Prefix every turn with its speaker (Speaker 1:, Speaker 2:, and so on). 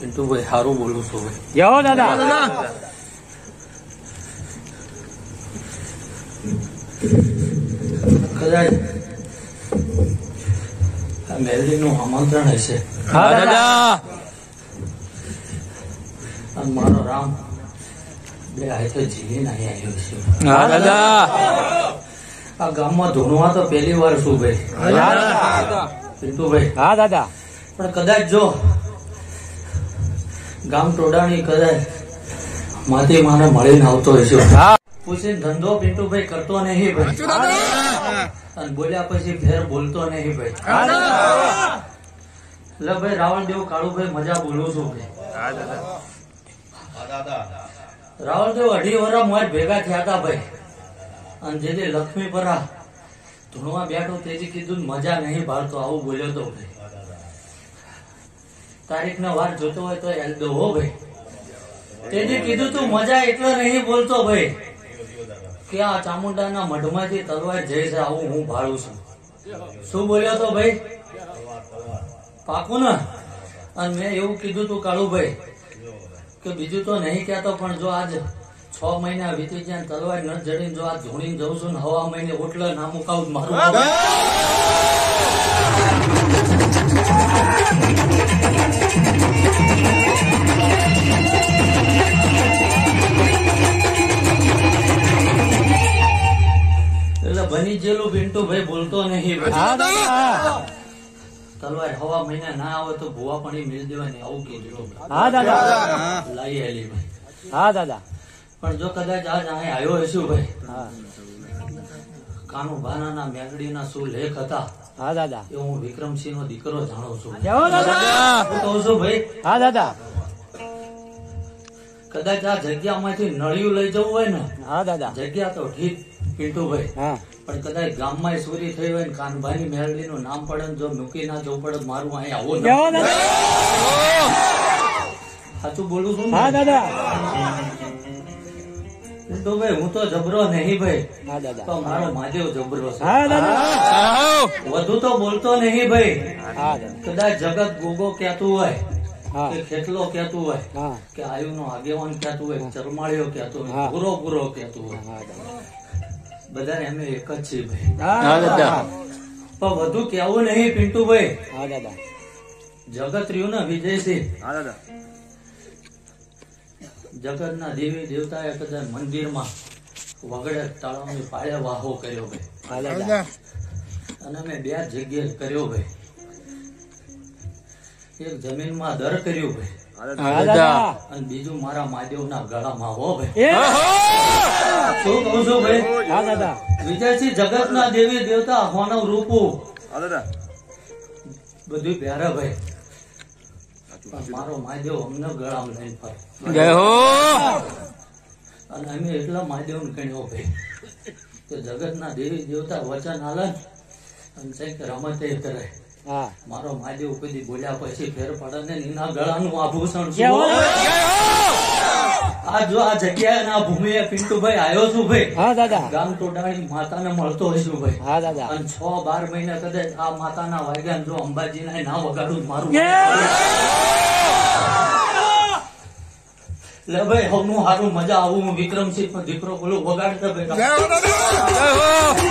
Speaker 1: પિન્ટુભાઈ સારું બોલું છું ભાઈ
Speaker 2: દાદા.
Speaker 1: કદાચ મેલડીનું આમંત્રણ હશે.
Speaker 2: હા દાદા.
Speaker 1: મારો રામ બે હાથે જીવીને અહીંયા આવ્યો છે.
Speaker 2: દાદા.
Speaker 1: આ ગામમાં ધૂણવા તો પહેલી વાર શું ભાઈ.
Speaker 2: હા દાદા.
Speaker 1: પિન્ટુભાઈ
Speaker 2: હા દાદા.
Speaker 1: પણ કદાચ જો ગામ ટોડાણી કદાચ માથી માને મળીને આવતો હશે. પૂછીને ધંધો પિન્ટુભાઈ કરતો નહીં ભાઈ. અને બોલ્યા પછી ફેર બોલતો નહીં ભાઈ.
Speaker 2: હા
Speaker 1: એટલે ભાઈ રાવણ દેવ કાળુભાઈ મજા બોલું છું ભાઈ. રાવણ દેવ અઢી વર્ષ મોજ ભેગા થયા હતા ભાઈ. જે લક્ષ્મી પરા ધૂણવા બેઠો તેજી કીધું, મજા નહીં ભાળતો આવું બોલ્યો તો ભાઈ. તારીખ ના વાર જોતો હોય તો એલ દો ભાઈ. તેજી કીધું, તું મજા એટલો નહીં બોલતો ભાઈ. કે આ ચામુંડાના મઢમાંથી તલવાર જઈ છે, આવું હું ભાળું છું. શું બોલ્યો તો ભાઈ? પાકું ને? અને મેં એવું કીધું તું, કાળુભાઈ, કે બીજું તો નહીં કહેતો, પણ જો આજ છ મહિના વીતી ગયા તલવાર ન જડીને જો આ ધૂણીને જઉં છું ને હવા મહિને ઓટલા ના મુકાવું મારું એટલે બની જેલું પિન્ટુ ભાઈ બોલતો નહીં. તલવાર હવા મહિના ના આવે તો ભૂવા પાણી મેળ દેવાની આવું કીધું
Speaker 2: હા દાદા.
Speaker 1: લાઈ ભાઈ.
Speaker 2: હા દાદા.
Speaker 1: પણ જો કદાચ આજ અહીં આવ્યો હશું ભાઈ કાનુ ભાનાના મેઘડીના શું લેખ હતા?
Speaker 2: હા દાદા.
Speaker 1: એ હું વિક્રમસિંહ નો દીકરો જાણું છું.
Speaker 2: હો
Speaker 1: કહું છું ભાઈ
Speaker 2: હા દાદા.
Speaker 1: કદાચ આ જગ્યામાંથી નળિયું લઈ જવું હોય ને
Speaker 2: હા દાદા.
Speaker 1: જગ્યા તો ઠીક પિન્ટુભાઈ પણ કદાચ ગામમાં ચોરી થઈ હોય ને કાનભાઈ મેળવી નું નામ પડે ને જો મૂકી ના જવું પડે મારું અહીં આવું સાચું બોલું છું
Speaker 2: હા દાદા.
Speaker 1: પિન્ટુભાઈ હું તો જબરો નહીં ભાઈ. તો મારો મહાદેવ જબરો છે. વધુ તો બોલતો નહીં ભાઈ. કદાચ જગત ગોગો કહેતું હોય કે ખેતલો કહેતું હોય કે આયુ નો આગેવાન કહેતું હોય ચરમાળીઓ કહેતું હોય. પૂરો પૂરો કહેતું હોય. બધા એમ એક જ છે ભાઈ.
Speaker 2: હા
Speaker 1: પણ વધુ કેવું નહીં પિન્ટુભાઈ.
Speaker 2: ભાઈ
Speaker 1: જગત રહ્યું ને વિજયસિંહ.
Speaker 2: હા દાદા
Speaker 1: જગત ના દેવી દેવતાએ કદાચ મંદિરમાં વગડે તળાવની પાળે વાહો કર્યો ભાઈ. અને મેં બે જગ્યાએ કર્યો ભાઈ. એક જમીનમાં દર કર્યું ભાઈ. અને બીજું મારા મહાદેવના ગળામાં હો ભાઈ. શું કહું છું ભાઈ? વિજયસિંહ જગત ના દેવી દેવતા હોનવ રૂપુ. બધું પ્યારા ભાઈ. મારો મહાદેવ અમને ગળામાં લઈને ફરે.
Speaker 2: જય હો.
Speaker 1: અને અમે એટલા મહાદેવ ને કણ્યો ભાઈ દેવી દેવતા વચન હાલે અને કંઈક રમતે કરે. મારો મહાદેવ કદી બોલ્યા પછી ફેર પડે ને એના ગળાનું આભૂષણ. આ જો આ જગ્યાએ ના ભૂમિએ પિન્ટુભાઈ આવ્યો છું ભાઈ.
Speaker 2: હા દાદા.
Speaker 1: ગામ ટોડાણી માતાને મળતો હશું ભાઈ.
Speaker 2: હા દાદા.
Speaker 1: અને છ બાર મહિના કદાચ આ માતાના વાગ્યા જો અંબાજીના ના વગાડું મારું લે ભાઈ હું હારું મજા આવું હું વિક્રમસિંહ દીકરો બોલું વગાડતા ભાઈ.